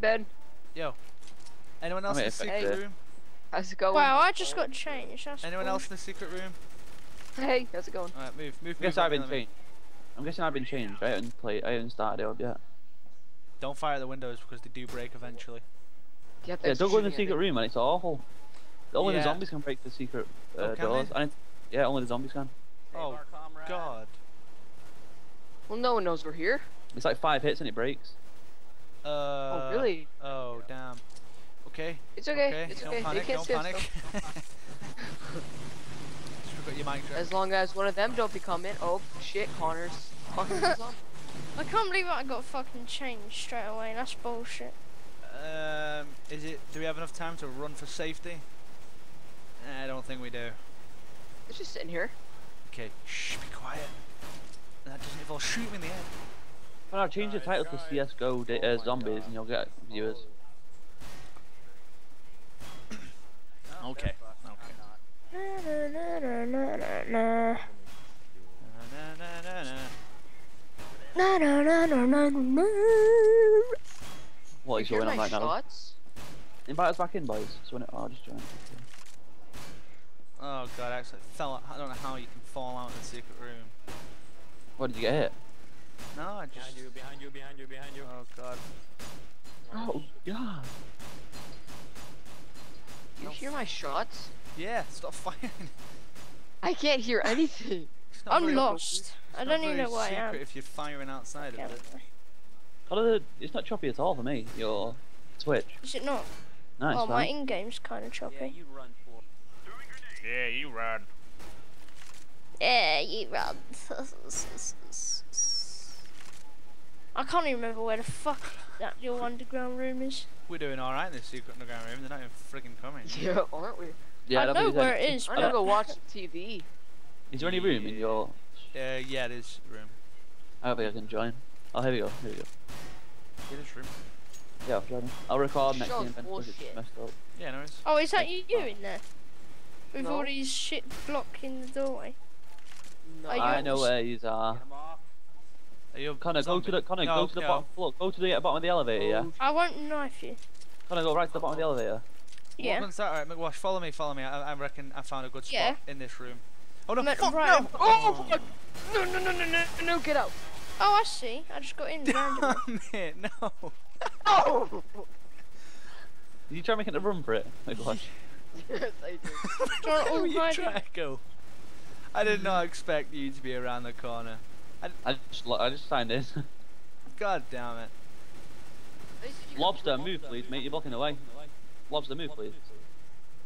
Ben. Yo. Anyone else in the secret fix it. room? How's it going? Wow, I just got changed. That's Anyone cool. else in the secret room? Hey, how's it going? Alright, move, move, I guess move. I've been changed. I'm guessing I've been changed. I haven't played. I haven't started it up yet. Don't fire the windows because they do break eventually. Yeah, Yeah, don't go in the secret room. room, man. It's awful. Only Yeah. the zombies can break the secret uh, Oh, doors. they? And yeah, only the zombies can. Oh, God. Well, no one knows we're here. It's like five hits and it breaks. Uh, oh, really? Oh, damn. Okay. It's okay. Okay, It's don't okay. panic, can't don't see us. panic. Your mic As long as one of them don't become it. Oh shit, Connor's. Connor's. I can't believe I got fucking changed straight away. That's bullshit. Um, is it? Do we have enough time to run for safety? I don't think we do. It's just sitting here. Okay, shh, be quiet. That doesn't involve shooting me in the head. Well, I'll change the title to CS:GO da- uh, Zombies, and you'll get viewers. Okay. Okay. Na, na, na, na, na, na. Na, na, na, na. Na, na, na, na, na, na, na. What You is hear going on right now? Invite us back in, boys. So when it, oh, just join. Oh god, I actually fell. out- I don't know how you can fall out in the secret room. What did you get hit? No, I just. Behind you, behind you, behind you, behind you. Oh god. Oh God! You hear my shots? Yeah, stop firing. I can't hear anything. I'm lost. I don't even know where I am. If you're firing outside of it. What are the, it's not choppy at all for me. Your Twitch. Is it not? Nice, oh, my in-game's kind of Yeah, choppy. you run. Yeah, you run. Yeah, you run. I can't even remember where the fuck that your underground room is. We're doing all right in this secret underground room. They're not even friggin' coming. Yeah, aren't we? Yeah, I don't know think there's where any- it is, I'm gonna go watch some TV. Is there any room in your? Uh, yeah, it is room. I don't think I can join. Oh, here we go. Here we go. It is room. Yeah, I'll join. I'll record next Show because it's messed up. Yeah, no, it's. oh, is that you, you in there? With all these shit blocking the doorway. No. I know where these are. Get him off. Are you a Connor, go to the Connor, no, go to the no. bottom floor. Go to the uh, bottom of the elevator. Yeah. Oh, I won't knife you. Connor, go right to the bottom of the elevator. Yeah. One's that? Alright, McWash, follow me, follow me. I, I reckon I found a good spot Yeah. in this room. Oh no, No, fuck, right. no! Oh, fuck! No, no, no, no, no, no, get out! Oh, I see. I just got in randomly. Damn it, no! Oh! Did you try making a run for it? Oh gosh. yes, I did. Do you want Where you hide try to go? I did not expect you to be around the corner. I just, I just signed in. God damn it. Lobster, move please, mate. You're blocking the way. Lobster, move please.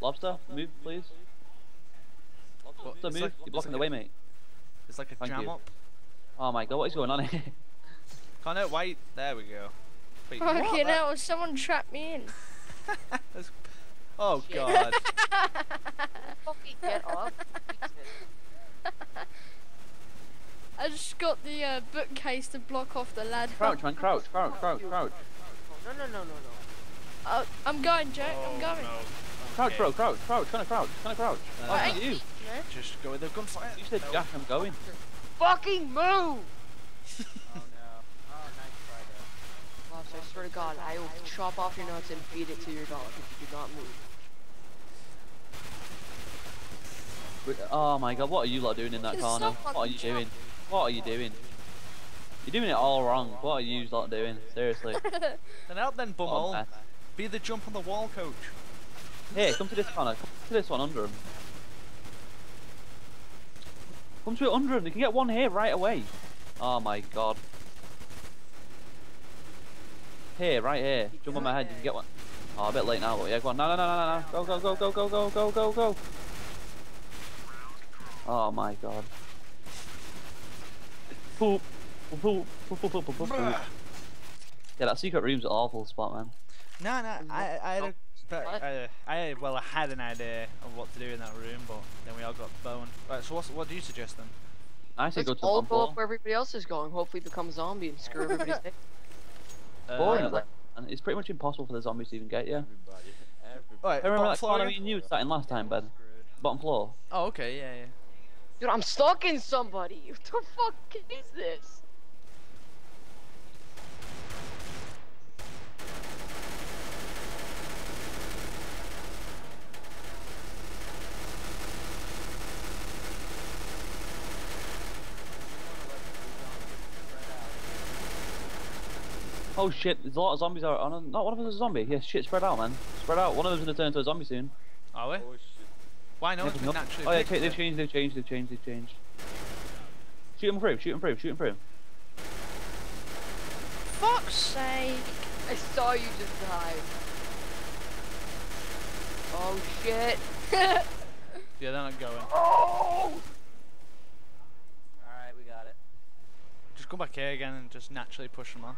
Lobster, move please. Lobster, move. like- You're it's blocking the like way, mate. It's like a Thank jam you. up. Oh my god, what is going on here? Connor, wait. There we go. Wait, Fucking what? hell, someone trapped me in. Oh Shit. god. Fucking get off. I just got the uh, bookcase to block off the ladder. Crouch, man, crouch, crouch, crouch, crouch. No, no, no, no, no. Oh, I'm going, Jack. I'm going. Crouch, bro, crouch, crouch, kinda crouch, kinda crouch. Uh, Oh, Right. you. No? Just go with the gunfire. You said Jack, I'm going. Fucking move! Oh no. Oh, nice try there. Lobster, I swear to God, I will chop off your nuts and feed it to your dog if you do not move. Wait, Oh my god, what are you lot doing in that It's corner? What are you fucking doing? What are you doing? You're doing it all wrong. What are you lot doing? Seriously. Then out then, What a bumhole. mess. Be the jump on the wall, coach. Here, come to this corner. Come to this one under him. Come to it under him. You can get one here right away. Oh my god. Here, right here. Jump on my head. You can get one. Oh, a bit late now, but yeah, go on. No, no, no, no, no, no. Go, go, go, go, go, go, go, go, go. Oh my god. Poop. Poop, poop, poop, poop, poop, poop, poop. Yeah, that secret room's an awful spot, man. No, no, I, I had a, but, What? uh, I, well, I had an idea of what to do in that room, but then we all got boned. Right, so what's, what do you suggest then? I say Let's go to the all go floor. up where everybody else is going. Hopefully become a zombie and screw everybody's day. Boring, Uh, like, and it's pretty much impossible for the zombies to even get you. Everybody. Everybody. Alright, I remember bottom that floor corner again? me and you sat in last time, Ben. Bottom floor. Oh, okay, yeah, yeah. Dude, I'm stalking somebody. What the fuck is this? Oh shit, there's a lot of zombies out. Oh, no, not one of them is a zombie. Yeah, shit, spread out, man. Spread out. One of them's gonna turn into a zombie soon. Are we? Oh shit. Why not? Oh, yeah, It's but been no- naturally oh yeah, picked, okay, they've changed, they've changed, they've changed, they've changed. Shoot him through, shoot him through, shoot him through. Fuck's sake! I saw you just die. Oh shit! yeah, they're not going. Oh! Alright, we got it. Just go back here again and just naturally push them on.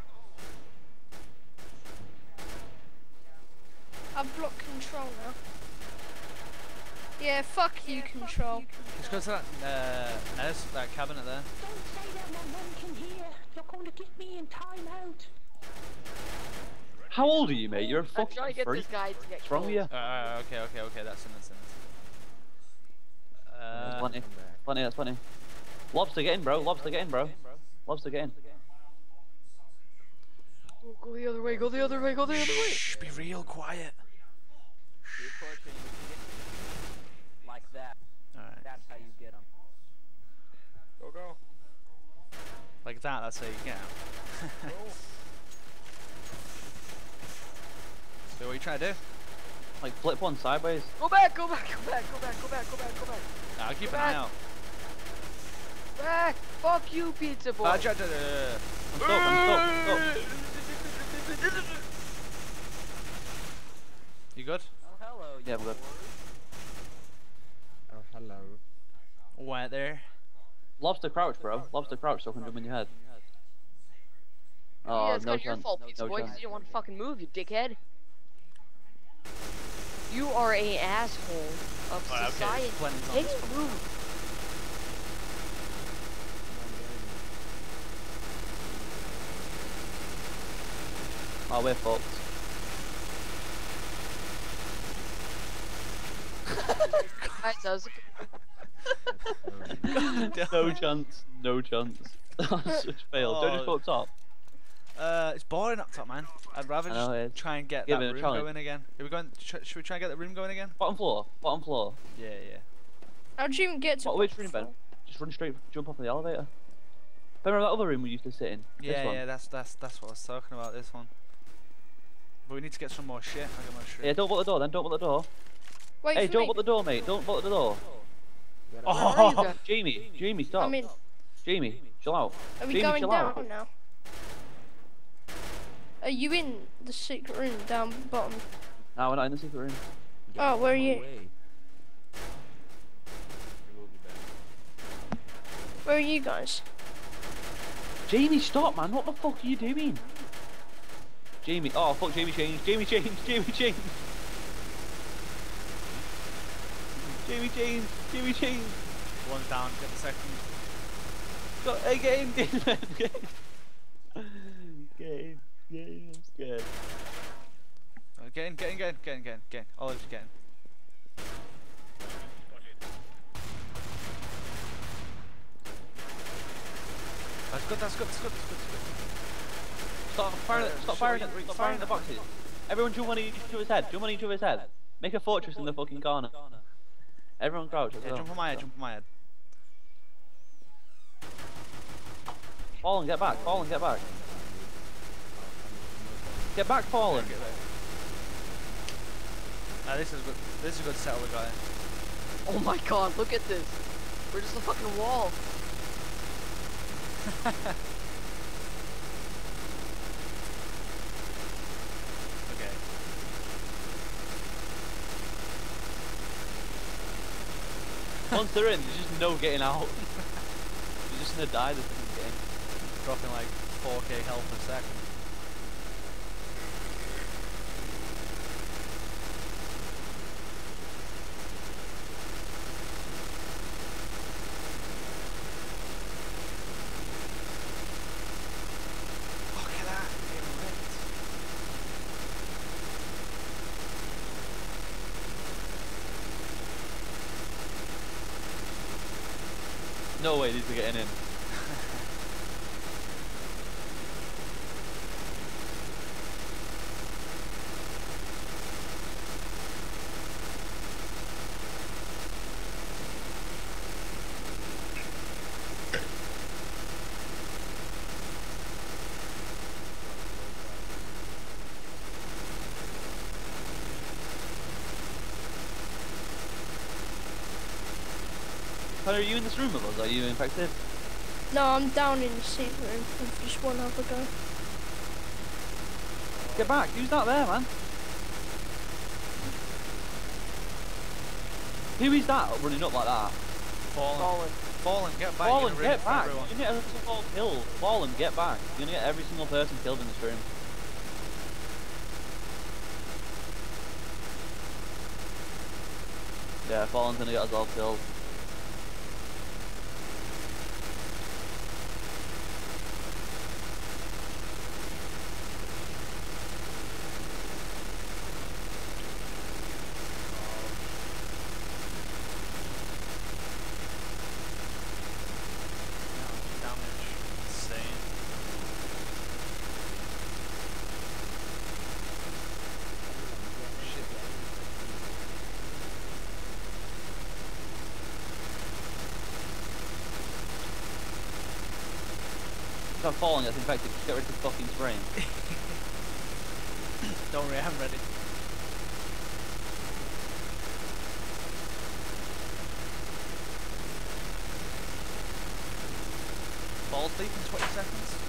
I've blocked control now. Yeah, fuck you, control. Just go to that, uh, Nez, that cabinet there. Don't say that my mum can hear. You're going to get me in time out. How old are you, mate? You're a I'm fucking trying to get freak. this guy to get What's wrong with you? Uh, okay, okay, okay, that's in, that's in. That's Uh, plenty. Plenty, that's plenty. Lobster, get in, bro. Lobster, get in, bro. Lobster, get in. Oh, go the other way, go the other way, go the other way. shh, be real quiet. Keep pushing. Like that. Alright, That's how you get them. Go, go. Like that, that's how you get 'em. So what you trying to do? Like, flip one sideways. Go back, go back, go back, go back, go back, go back, go back. Nah, I'll keep Go an eye out. Back! Fuck you, pizza boy. Uh, ju- ju- uh, I'm stuck, I'm stuck, I'm stuck. you good? Oh, hello. Yeah, you we're good. Oh, hello. Went there. Lobster crouch, bro. Lobster crouch so I can jump in your head. Oh, yeah, it's no not your fault, pizza no boy, because you don't want to fucking move, you dickhead. You are a asshole of Alright, okay, society. plenty of Take a move. Oh, we're fucked. Guys, that was no chance. No chance. Such fail. Don't just Oh. go up top. Uh, it's boring up top, man. I'd rather I know it just is. try and get Give that room going again. Are we going? Tr should we try and get the room going again? Bottom floor. Bottom floor. Yeah, yeah. How'd you even get to What, which bottom room, Ben? floor? Just run straight. Jump off of the elevator. Remember that other room we used to sit in? This Yeah, one? yeah. That's that's that's what I was talking about. This one. But we need to get some more shit. I got my shit. Yeah, don't bolt the door then. Don't bolt the door. Wait hey, don't bolt the door, mate. Don't bolt the door. Oh, where are you Oh. Jamie, Jamie, stop. I mean, Jamie, chill out. are we Jamie, going down out. now? Are you in the secret room down bottom? No, we're not in the secret room. Oh, where are you? Where are you guys? Jamie, stop, man. What the fuck are you doing? Jamie, oh fuck, Jamie changed. Jamie changed. Jamie changed. Jamie changed. Jamie changed. One's down. Get the second. Go, hey, get in, get in, man, get in. Get in, get in, I'm scared. Uh, get in, get in, get in, get in, get in, get in. All of you get in. That's good. That's good. That's good. That's good. That's good. Stop firing, Uh, stop firing, we- at- we stop fire firing the the boxes. Everyone jump on each other's head, jump on each other's head. Make a fortress in the fucking corner. Everyone crouch as Yeah, jump on my head. Jump on my head. Fallen, get back, fallen, get back. Get back, fallen. Get there. Nah, this is good. This is a good settle we got in. Oh my god, look at this. We're just a fucking wall. Okay. Once they're in, there's just no getting out. You're just gonna die this game. Dropping like 4k health a second. Way these in. Connor, are you in this room with us? Are you infected? No, I'm down in the safe room with just one other guy. Get back. Who's that there, man? Who is that running up like that? Fallen. Fallen. Fallen, get back. Fallen, you're gonna ruin get back. You're gonna get every single killed. Fallen, get back. You're gonna get every single person killed in this room. Yeah, Fallen's gonna get us all killed. No, damage. Insane. Shit. If that Fallen gets infected, just get rid of the fucking spraying. Don't worry, I'm ready. Fall asleep in 20 seconds.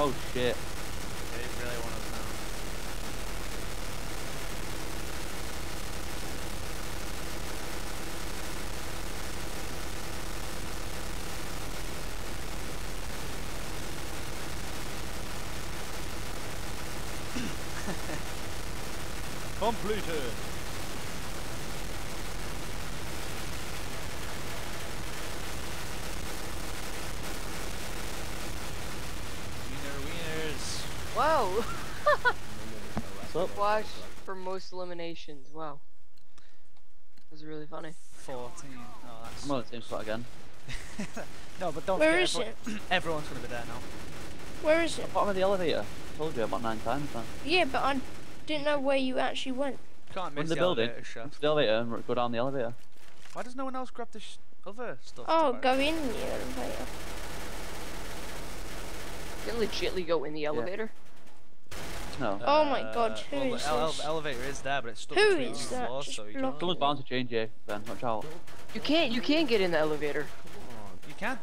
Oh shit. They really want us now. Completed. Wiener wieners. Wow. What's up? Flash for most eliminations. Wow. That was really funny. 14. Oh, that's. I'm on the same spot again. no, but don't Where forget, is everyone- it? everyone's gonna be there now. Where is it? Bottom of the elevator. I Told you about nine times, man. Yeah, but I didn't know where you actually went. Can't In miss the the, building. elevator shaft. Into the elevator and go down the elevator. Why does no one else grab the sh- other stuff? Oh, go in the elevator. You can legitly go in the elevator. No. Oh my God, uh, who well, is the ele- this? elevator is there, but it's stuck Who between is that? floors, Just so you block can. Someone's bound to change you, Ben. Watch out. You can't. You can't get in the elevator. Oh, you can.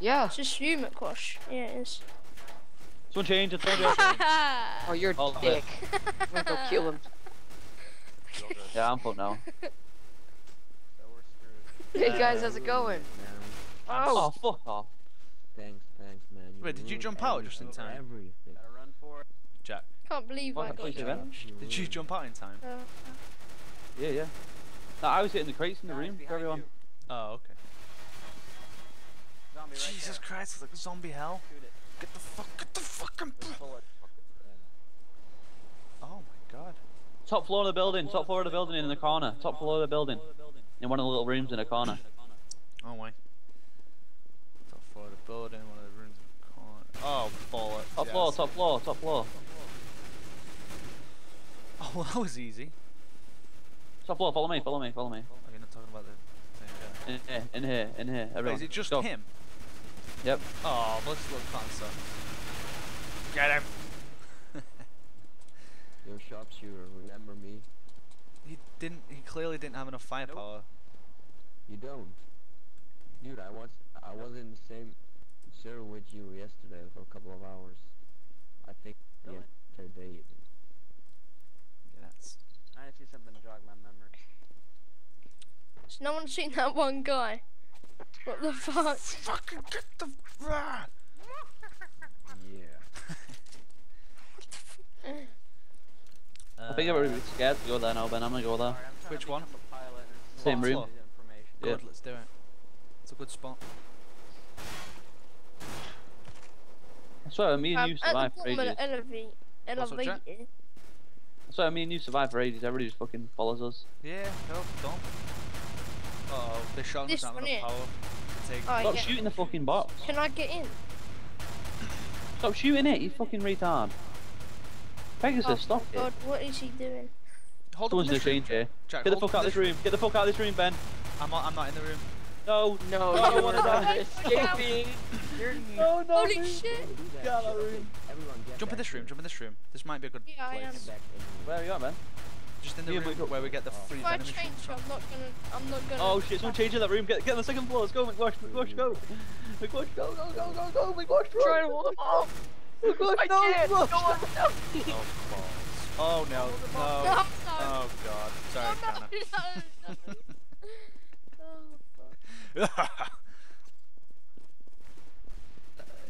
Yeah. It's just you, McQuash. Yeah, it is. Someone change, I told you. Oh, you're a All dick. I'm gonna go kill him. yeah, I'm fucked now. So we're screwed. Hey guys, how's it going? Oh, Oh, fuck off. Thanks, thanks, man. Wait, did you jump out just in time? Everything. Gotta run for it. Jack, Can't believe What I got happened you, did you jump out in time? Uh, Yeah, yeah. No, I was hitting the crates in the Guys room for everyone. you. Oh, okay. Zombie right Jesus there. Christ, it's like zombie hell. Get the fuck, get the fucking. Just pull it. Oh my god. Top floor of the building, top floor of the building in the corner. Top floor of the building. In one of the little rooms in the corner. Oh my. Top floor of the building, one of the rooms in the corner. Oh, bollocks. Top yes. floor, top floor, top floor. Oh, well, that was easy. Top floor, follow me, follow me, follow me. Oh, you're not talking about the thing, yeah. In here, in here, in here, Wait, is it just Go. him? Yep. Oh, let's look closer. Get him! You're a sharpshooter, remember me? He didn't. He clearly didn't have enough firepower. You don't. Dude, I was I was in the same server with you yesterday for a couple of hours. I think Really? yeah, today. even. Yeah, that's. I need see something to jog my memory. has no one seen that one guy? What the fuck? Fucking get the. Rah! Yeah. I think everybody's scared to go there now, Ben. I'm gonna go there. Sorry, I'm Which one? pilot Same room. all these information. Yeah. Good, let's do it. It's a good spot. I swear, me and Um, you at the survived for bottom of ages. the eleva- What's up, Jack? elevator. I mean, you survived for ages. Everybody just fucking follows us. Yeah, no, don't. Uh oh, the shotgun's This not one enough power. to Take. Oh, Stop yeah. shooting the fucking box. Can I get in? Stop shooting it, you fucking retard. Pegasus, oh, stop God, it. what is he doing? hold Someone's up gonna in this room. change here. Jack, Get the fuck out of this room. Get the fuck out of this room, Ben. I'm not, I'm not in the room. No. No, I you wanna are die. escaping. You're No, no. Holy please. shit! Don't do that Get out shit. of the Okay, room. Everyone get Jump in this room. Jump in this room. This might be a good Yeah, I am. place. Get back in. Where are you at, man? Just in the Me room where we get the oh. free If freeze change, from. I'm not gonna. I'm not gonna. Oh shit, someone change in that room. Get, get on the second floor. Let's go, McWash. McWash, go. McWash, go, go, go, go, go. McWash, run. Trying to hold him off. McWash, I no, can't. McWash. No one without me. Oh, balls. Oh, no. No, No. no. Oh, God. Sorry, no, Connor. no, no, no. Fuck.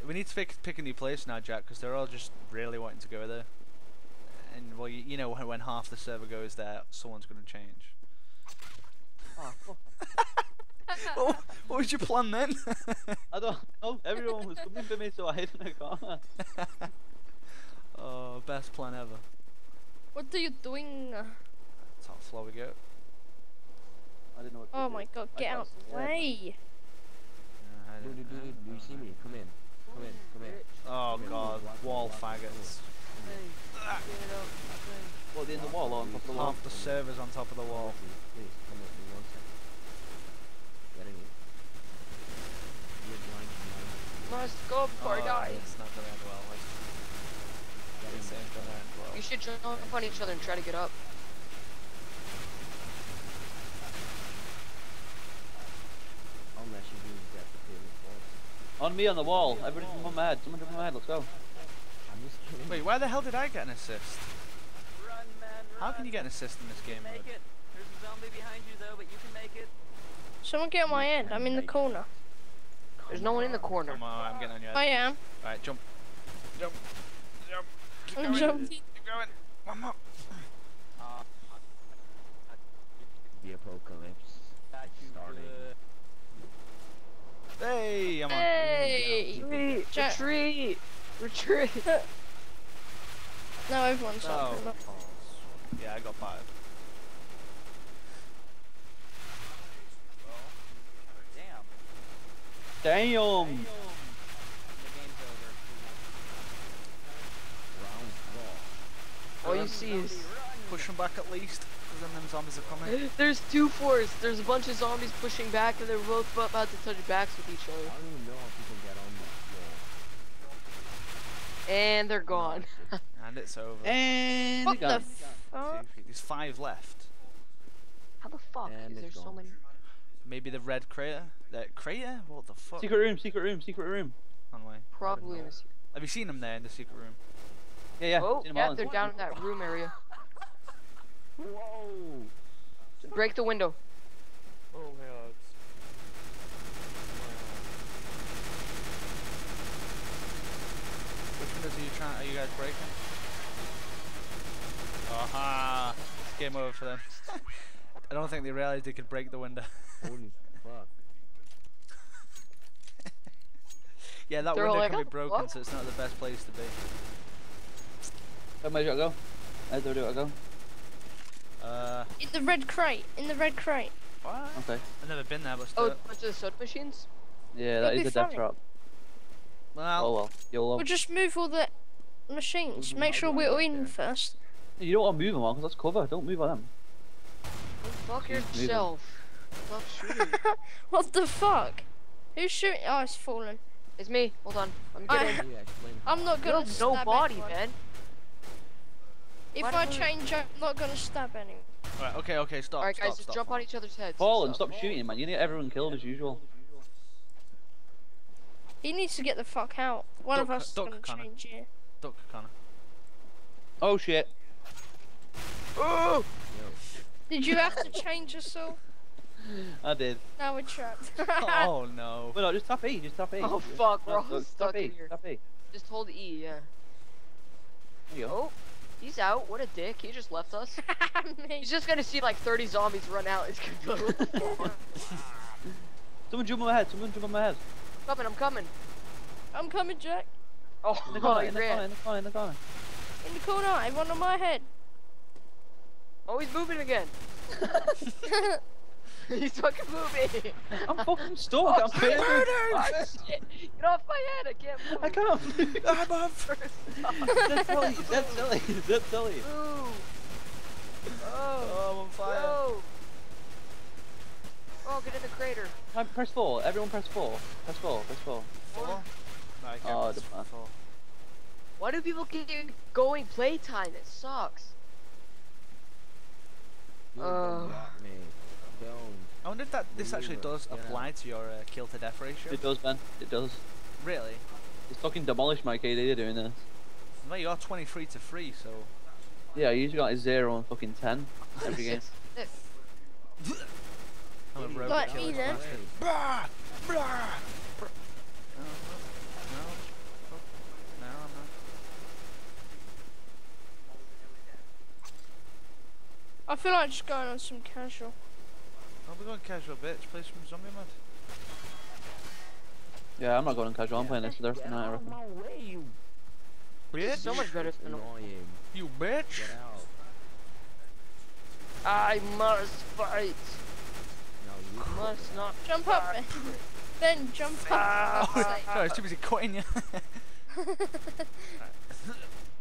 we need to pick, pick a new place now, Jack, because they're all just really wanting to go there. And, well, you, you know, when, when half the server goes there, someone's going to change. Oh, fuck. what, what was your plan then? I don't know. Everyone was coming for me, so I hid in the corner. oh, best plan ever. What are you doing? Top floor we go. I didn't know what to Oh do. my god, get got out the way. Yeah, I Do, do, don't- do, do, don't do you see me? Come in. Come in. Come in. Oh, God. Wall walk, walk. faggots. What, in the wall or on top of the wall? Half the servers on top of the wall. Please, please, come with me one second. Get in here. You're blind, blind. Must go before I Oh, die. It's not going to end well. Like, Get in it's there. going to end well. You should jump up on each other and try to get up. Unless you do get the feeling force. On me on the wall. Everybody jump on my head. Someone jump on my head. Let's go. I'm just kidding. Wait, why the hell did I get an assist? Run, man, run. How can you get an assist in this game Make mode? it. There's a zombie behind you though, but you can make it. Someone get on my end. I'm in the corner. There's no one in the corner. Come on, I'm getting on your I head. am. Alright, jump. Jump. Jump. Keep I'm going. jumping. Keep going. One more. Uh, The apocalypse. got you Starting. good. Hey, I'm on. Hey! Retreat! Jack- Retreat! Retreat! Now everyone's Oh, up. balls. Yeah, I got five. Damn. Damn. The game's over. Round four. All you see is Push them back at least, because then them zombies are coming. there's two fours. There's a bunch of zombies pushing back, and they're both about to touch backs with each other. I don't even know how people get on that and they're gone. And it's over. And What the gone. fuck? There's five left. How the fuck And is there it's so many? Maybe the red crater? The crater? What the fuck? Secret room, secret room, secret room. On the way. Probably in know. a secret. Have you seen them there in the secret room? Yeah, yeah. Oh, yeah, they're down in that room area. Whoa! Break the window. Oh my god. Which windows are you trying? Are you guys breaking? Aha! It's game over for them. I don't think they realized they could break the window. Holy fuck. yeah, that They're window like, can "Oh, be broken, what?" so it's not the best place to be. Where do I go? Where do I go? Uh, In the red crate. In the red crate. what? Okay. I've never been there, but Oh, still. a bunch of soda machines. Yeah, that It'll is a death funny. trap. well, Oh well. YOLO. We'll just move all the machines. Make sure we're go in there. first. You don't want to move them on because that's cover. Don't move on them. Go fuck Keep yourself. Stop shooting. what the fuck? Who's shooting? Oh, it's fallen. it's me. Hold on. I'm getting. Yeah, I'm not You gonna have no body, anyone. man. If Why I don't change, I'm not gonna stab anyone. Alright, okay, okay, stop. Alright, stop, guys, just stop. jump on each other's heads. and Fallen, stop shooting, man. You need everyone killed as usual. He needs to get the fuck out. One of Duck- us is gonna Connor. change here. Duck, Connor. Oh shit. Oh! Did you have to change yourself? I did. Now we're trapped. oh no. Well, no, just tap E. Just tap E. Oh, fuck, we're all no, stuck tap E. in here. Tap E. Just hold E, yeah. There you go. Oh, he's out. What a dick. He just left us. He's just gonna see like 30 zombies run out. It's gonna go. "What the fuck?" Someone jump on my head. Someone jump on my head. coming, I'm coming. I'm coming, Jack. Oh, In the corner. he In the corner. In the corner. In the corner. In the corner, everyone on my head. Oh, he's moving again. He's fucking moving! I'm fucking stuck, I'm oh, paying murdered! Oh, shit. Get off my head, I can't move! I can't move! I'm up! that's silly, that's silly, that's silly! Ooh. Oh, oh I'm on fire! Whoa. Oh, get in the crater! Time, press 4, everyone press 4. Press 4, press 4. 4? No, I can't oh, press 4. Why do people keep going playtime? It sucks! Oh. uh, me. Don't. I wonder if that this actually does apply to your uh, kill to death ratio. It does, Ben. It does. Really? It's fucking demolished my KD you're doing this. Well, you're 23 to 3, so. Yeah, I usually got a zero and fucking ten every game. I'm a robot Like killer. me then. Brah! Brah! I feel like just going on some casual. Oh, we're going casual, bitch. Play some zombie mode. Yeah, I'm not going casual. I'm playing this for the rest of Get the night. I out reckon. of my way, you Bitch! So much better than annoying. You bitch! Get out. I must fight. No, you Must not Jump up, then Ben, jump up. Ah. Oh, sorry, I was too busy cutting you.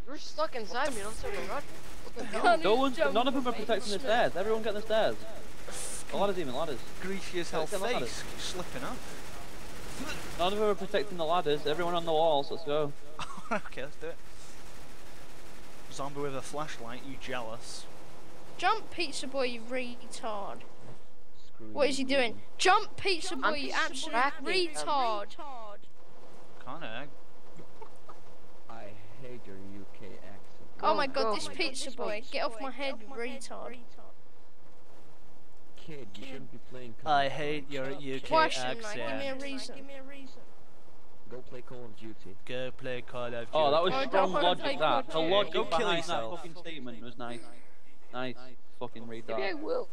You're stuck inside me. Don't say we're running. What the hell? Can't No even one's, none of them are protecting the stairs. Everyone get the stairs. The ladders even, ladders. Greasy as hell Get the ladders. face. Slipping up. None of them are protecting the ladders. Everyone on the walls. Let's go. okay, let's do it. Zombie with a flashlight, you jealous? Jump, pizza boy, you retard. screw What he doing? Jump, pizza boy, I'm you absolute distracting him. retard. Connor, I hate your UK accent. Oh Go, my god, go. this pizza boy, get off my head, you retard. Kid, you shouldn't be playing Call I hate Duty. your UK Question, like, give me a accent. reason. Go play Call of Duty. Go play Call of Duty. Oh, that was I don't strong logic. That the logic Duty. Go kill behind that yourself. fucking statement was nice. Nice, fucking Maybe I retard. will.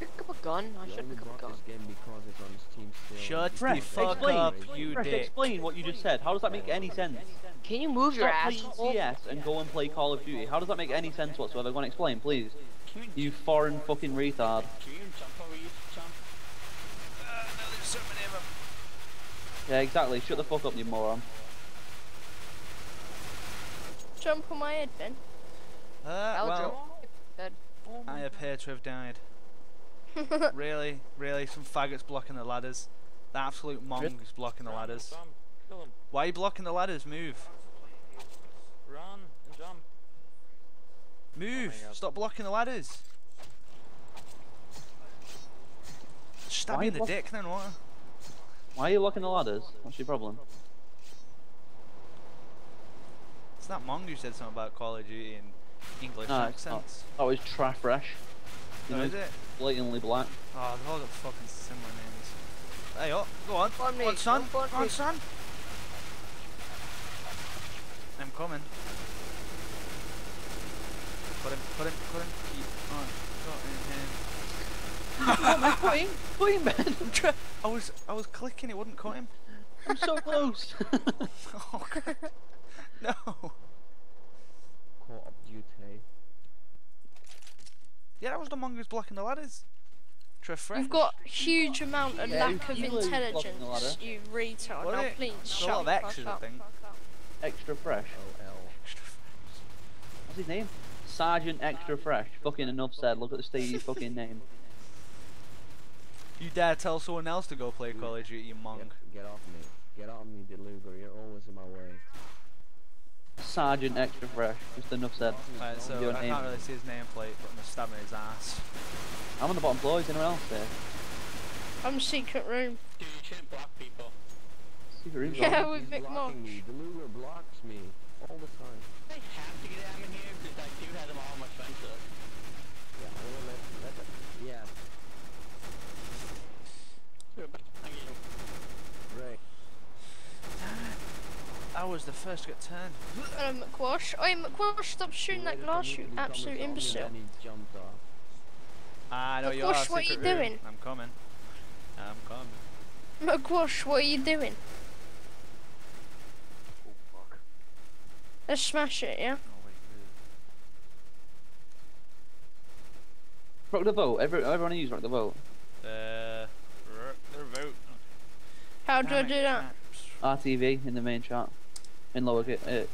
Pick up a gun. I should pick up a gun. game because it's on his team. Shut the fuck explain. up, you Fresh, dick. explain what you just said. How does that make any sense? Can you move your Stop playing asshole? CS and go and play Call of Duty. How does that make any sense whatsoever? Go and explain, please. You foreign fucking retard. Yeah, exactly. Shut the fuck up, you moron. Jump on my head, Ben. Uh, I'll well, jump. I appear to have died. really, really, some faggots blocking the ladders. The absolute mong is blocking the ladders. Why are you blocking the ladders? Move. Run and jump. Move. Oh my God. Stop blocking the ladders. Stab Why me in the block- dick then what? Why are you locking the ladders? What's your problem? It's that mong who said something about Call of Duty in English No, accents. Oh, oh was Trash Fresh. You Oh, know, is it? blatantly black. Oh, they've all got fucking similar names. Hey, oh, go on. Fun Go me, on, son. fun Go on, son. I'm coming. Put him, put him, put him. Keep on cutting him. Cutting, cutting, man. I was, I was clicking. It wouldn't cut him. I'm so close. Oh god. No. Call of Duty. Yeah, that was the mongoose blocking the ladders. Trefresh. You've got huge amount of Yeah, lack of you were blocking the ladder. intelligence, you retard. What now is it? please, There's a shut lot of the X's, I fuck up. think. Extra Fresh. What's his name? Sergeant Extra Fresh. Fucking enough said. Look at the state of fucking name. You dare tell someone else to go play Call of Duty, you monk. Get, get off me. Get off me, Deluger. You're always in my way. Sergeant Extra Fresh. Just enough said. Right, so Your I name. can't really see his nameplate, but I'm gonna stab his ass. I'm on the bottom floor. Is anyone else there? I'm secret room. Dude, you shouldn't block people. Secret room. Yeah, gone. with He's Vic blocking Mosh. Deluger blocks me all the time. They have to get out in here because that dude has them all much faster. Yeah, I will let, let that, yeah, right. I was the first to get turned. Hello, McQuash. Oi, McQuash, stop shooting that glass, you absolute imbecile. Then he. I know Of you course, are. what are you room. doing? I'm coming. I'm coming. McQuash, what are you doing? Oh fuck. Let's smash it, yeah? Oh. Rock the vote. Every, everyone use rock the vote. Uh, r- their vote. How do I do that? RTV in the main chat. In lower. Uh, yeah. Okay,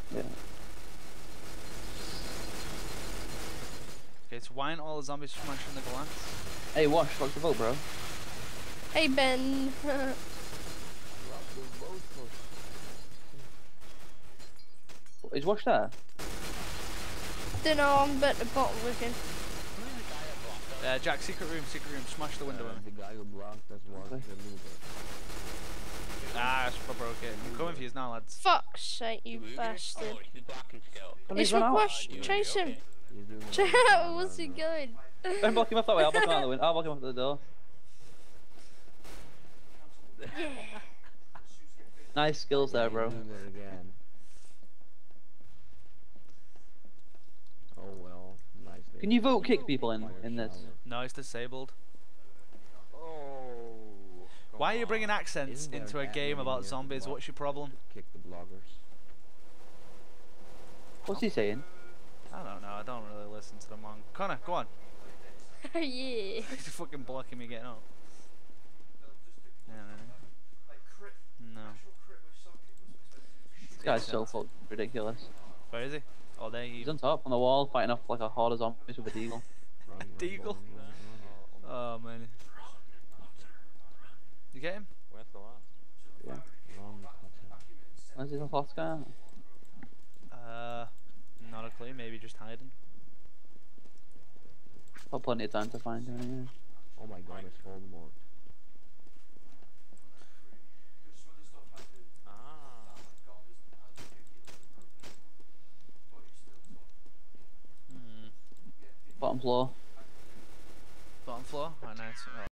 Okay, so why aren't all the zombies smashing the glass? Hey, Wash, fuck the vote, bro. Hey Ben. Rock the Is Wash there? Don't know. I'm at the bottom looking. Uh, Jack, secret room, secret room, smash the window uh, in. the guy who blocked us was Okay. the loser. Ah, that's I broke it. I'm coming for you now, lads. Fuck's sake, you bastard. Don't It's run out. Wash. Chase him. He's doing Chase good What's he going? Don't block him off that way. I'll block him out the window. I'll block him off the door. Yeah. Nice skills there, bro. He's doing it again. Oh well, nice. Can you vote kick people in in this? No, it's disabled. Why are you bringing accents into a game about zombies? What's your problem? Kick the bloggers. What's he saying? I don't know. I don't really listen to them on. Connor, go on. yeah. He's fucking blocking me getting up. No, no, no. No. This guy's so fucking ridiculous. Where is he? Oh, there he He's on top on the wall, fighting off like a horde of zombies with a deagle. Run, run, Deagle. Oh man. You get him? Where's the last? Wrong button. Where's this last guy? Uh, not a clue. Maybe just hiding. Got plenty of time to find him anyway. Oh my god, it's Voldemort. Ah. Hmm. Bottom floor. Bottom floor. Oh, nice. Oh,